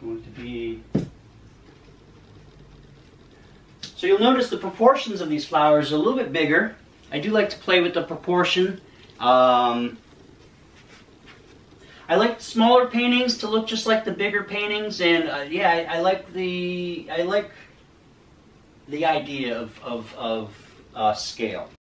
going to be so you'll notice the proportions of these flowers are a little bit bigger. I do like to play with the proportion. Um, I like smaller paintings to look just like the bigger paintings, and uh, yeah, I, I, like the I like the idea of of, of uh, scale.